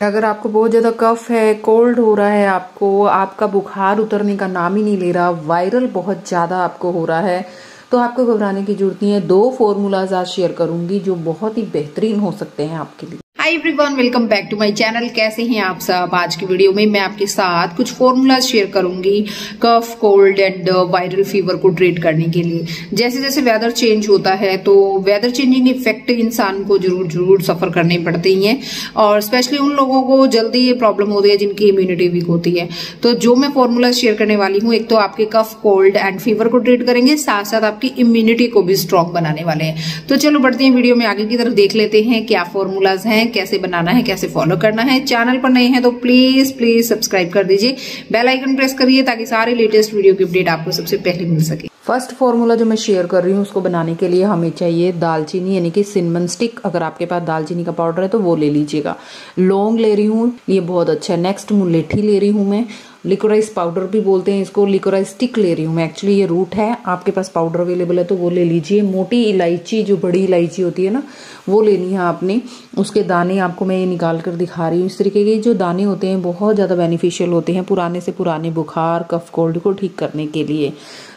अगर आपको बहुत ज़्यादा कफ है, कोल्ड हो रहा है आपको, आपका बुखार उतरने का नाम ही नहीं ले रहा, वायरल बहुत ज़्यादा आपको हो रहा है तो आपको घबराने की ज़रूरत नहीं है। दो फॉर्मूलाज आज शेयर करूँगी जो बहुत ही बेहतरीन हो सकते हैं आपके लिए। Hi everyone welcome back to my channel कैसे हैं आप सब आज की वीडियो में? मैं आपके साथ कुछ फॉर्मूलाज शेयर करूँगी cough cold and viral fever को ट्रीट करने के लिए। जैसे जैसे वेदर चेंज होता है तो वेदर चेंजिंग इफ़ेक्ट इंसान को ज़रूर ज़रूर सफ़र करने पड़ते ही हैं। और स्पेशली उन लोगों को जल्दी ये प्रॉब्लम होती है जिनकी इम्यूनिटी वीक होती है। तो जो मैं फॉर्मूला शेयर करने वाली हूँ, एक तो आपके कफ कोल्ड एंड फीवर को ट्रीट करेंगे साथ साथ आपकी इम्यूनिटी को भी स्ट्रॉन्ग बनाने वाले हैं। तो चलो बढ़ते हैं वीडियो में, आगे की तरफ़ देख लेते हैं क्या फॉर्मूलाज हैं कैसे बनाना है, कैसे फॉलो करना है चैनल पर नए हैं तो प्लीज़ प्लीज़ सब्सक्राइब कर दीजिए। बेल आइकन प्रेस करिए ताकि सारे लेटेस्ट वीडियो की अपडेट आपको सबसे पहले मिल सके। फ़र्स्ट फॉर्मूला जो मैं शेयर कर रही हूँ, उसको बनाने के लिए हमें चाहिए दालचीनी, यानी कि सिनमन स्टिक अगर आपके पास दालचीनी का पाउडर है तो वो ले लीजिएगा। लौंग ले रही हूँ, ये बहुत अच्छा है। नेक्स्ट मुलेठी ले रही हूँ मैं। लिकोराइस पाउडर भी बोलते हैं इसको। लिकोराइस स्टिक ले रही हूँ मैं। एक्चुअली ये रूट है। आपके पास पाउडर अवेलेबल है तो वो ले लीजिए। मोटी इलायची, जो बड़ी इलायची होती है ना, वो लेनी है आपने। उसके दाने आपको मैं ये निकाल कर दिखा रही हूँ। इस तरीके के जो दाने होते हैं, बहुत ज़्यादा बेनिफिशियल होते हैं पुराने से पुराने बुखार, कफ कोल्ड को ठीक करने के लिए।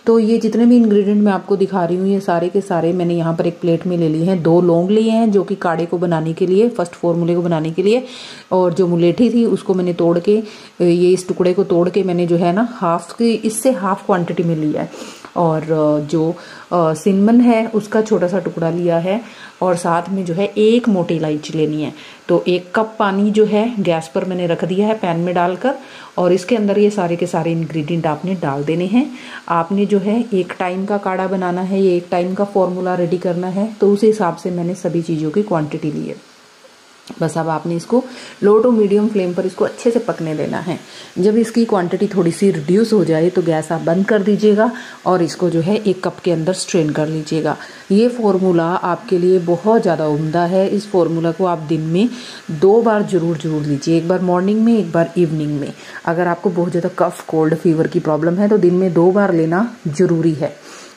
तो ये जितने भी इंग्रेडिएंट मैं आपको दिखा रही हूँ, ये सारे के सारे मैंने यहाँ पर एक प्लेट में ले लिए हैं। दो लौंग लिए हैं, जो कि काढ़े को बनाने के लिए फ़र्स्ट फॉर्मूले को बनाने के लिए। और जो मुलेठी थी, उसको मैंने तोड़ के, ये इस टुकड़े को तोड़ के मैंने जो है ना हाफ़ की, इससे हाफ़ क्वांटिटी में लिया है। और जो सिनमन है, उसका छोटा सा टुकड़ा लिया है और साथ में जो है एक मोटी इलायची लेनी है। तो एक कप पानी जो है गैस पर मैंने रख दिया है पैन में डालकर और इसके अंदर ये सारे के सारे इंग्रेडिएंट आपने डाल देने हैं। आपने जो है एक टाइम का काढ़ा बनाना है ये एक टाइम का फॉर्मूला रेडी करना है तो उस हिसाब से मैंने सभी चीज़ों की क्वांटिटी ली है। बस अब आपने इसको लो टू मीडियम फ्लेम पर इसको अच्छे से पकने देना है। जब इसकी क्वांटिटी थोड़ी सी रिड्यूस हो जाए तो गैस आप बंद कर दीजिएगा और इसको जो है एक कप के अंदर स्ट्रेन कर लीजिएगा। ये फॉर्मूला आपके लिए बहुत ज़्यादा उम्दा है। इस फॉर्मूला को आप दिन में दो बार ज़रूर ज़रूर लीजिए। एक बार मॉर्निंग में, एक बार इवनिंग में। अगर आपको बहुत ज़्यादा कफ कोल्ड फीवर की प्रॉब्लम है तो दिन में दो बार लेना ज़रूरी है।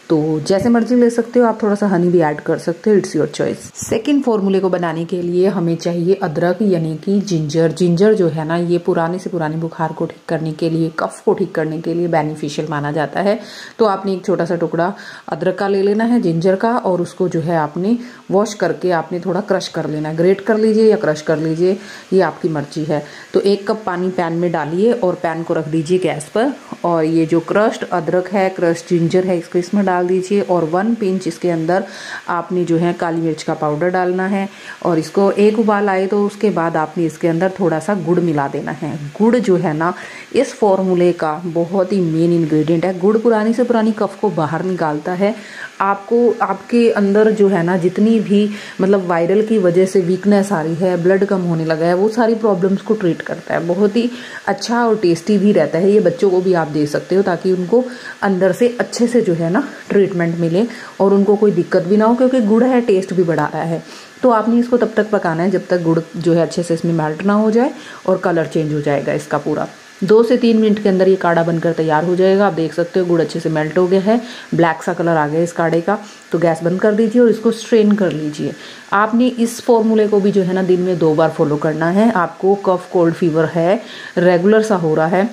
तो जैसे मर्ज़ी ले सकते हो, आप थोड़ा सा हनी भी ऐड कर सकते हो इट्स योर चॉइस सेकेंड फॉर्मूले को बनाने के लिए हमें चाहिए अदरक, यानी कि जिंजर जिंजर जो है ना, ये पुराने से पुराने बुखार को ठीक करने के लिए, कफ को ठीक करने के लिए बेनिफिशियल माना जाता है। तो आपने एक छोटा सा टुकड़ा अदरक का ले लेना है जिंजर का, और उसको जो है आपने वॉश करके आपने थोड़ा क्रश कर लेना है। ग्रेट कर लीजिए या क्रश कर लीजिए, ये आपकी मर्ज़ी है। तो एक कप पानी पैन में डालिए और पैन को रख दीजिए गैस पर, और ये जो क्रश्ड अदरक है क्रश्ड जिंजर है, इसको इसमें डाल दीजिए और वन पिंच इसके अंदर आपने जो है काली मिर्च का पाउडर डालना है और इसको एक उबाल आए तो उसके बाद आपने इसके अंदर थोड़ा सा गुड़ मिला देना है। गुड़ जो है ना, इस फॉर्मूले का बहुत ही मेन इंग्रेडिएंट है। गुड़ पुरानी से पुरानी कफ को बाहर निकालता है। आपको, आपके अंदर जो है ना, जितनी भी मतलब वायरल की वजह से वीकनेस आ रही है ब्लड कम होने लगा है, वो सारी प्रॉब्लम्स को ट्रीट करता है। बहुत ही अच्छा और टेस्टी भी रहता है। ये बच्चों को भी आप दे सकते हो ताकि उनको अंदर से अच्छे से जो है ना ट्रीटमेंट मिले और उनको कोई दिक्कत भी ना हो, क्योंकि गुड़ है टेस्ट भी बढ़ा रहा है। तो आपने इसको तब तक पकाना है जब तक गुड़ जो है अच्छे से इसमें मेल्ट ना हो जाए और कलर चेंज हो जाएगा इसका पूरा। दो से तीन मिनट के अंदर ये काढ़ा बनकर तैयार हो जाएगा। आप देख सकते हो गुड़ अच्छे से मेल्ट हो गया है। ब्लैक सा कलर आ गया इस काढ़े का। तो गैस बंद कर दीजिए और इसको स्ट्रेन कर लीजिए। आपने इस फॉर्मूले को भी जो है ना दिन में दो बार फॉलो करना है। आपको कफ कोल्ड फीवर है रेगुलर सा हो रहा है।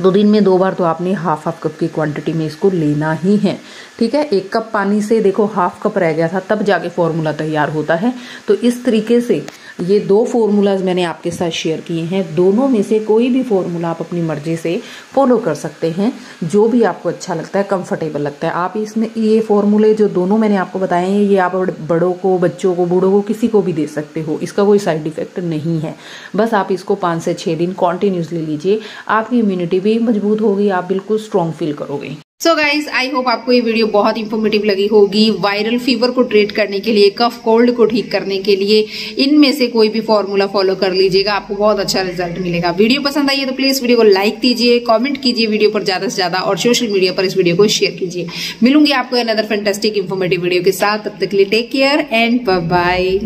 दो दिन में दो बार तो आपने हाफ़ हाफ़ कप की क्वांटिटी में इसको लेना ही है। ठीक है? एक कप पानी से देखो हाफ़ कप रह गया था, तब जाके फॉर्मूला तैयार होता है। तो इस तरीके से ये दो फॉर्मूलाज मैंने आपके साथ शेयर किए हैं। दोनों में से कोई भी फॉर्मूला आप अपनी मर्ज़ी से फॉलो कर सकते हैं। जो भी आपको अच्छा लगता है कंफर्टेबल लगता है। आप इसमें ये फॉर्मूले जो दोनों मैंने आपको बताए हैं, ये आप बड़ों को, बच्चों को, बूढ़ों को किसी को भी दे सकते हो। इसका कोई साइड इफ़ेक्ट नहीं है। बस आप इसको पाँच से छः दिन कॉन्टिन्यूसली लीजिए। आपकी इम्यूनिटी भी मज़बूत होगी, आप बिल्कुल स्ट्रॉन्ग फील करोगे। सो गाइज़ आई होप आपको ये वीडियो बहुत इंफॉर्मेटिव लगी होगी। वायरल फीवर को ट्रीट करने के लिए कफ कोल्ड को ठीक करने के लिए, इनमें से कोई भी फॉर्मूला फॉलो कर लीजिएगा, आपको बहुत अच्छा रिज़ल्ट मिलेगा। वीडियो पसंद आई है तो प्लीज़ वीडियो को लाइक कीजिए कमेंट कीजिए वीडियो पर ज़्यादा से ज़्यादा और सोशल मीडिया पर इस वीडियो को शेयर कीजिए। मिलूँगी आपको अनदर फैंटेस्टिक इन्फॉर्मेटिव वीडियो के साथ। तब तक लिए टेक केयर एंड बाय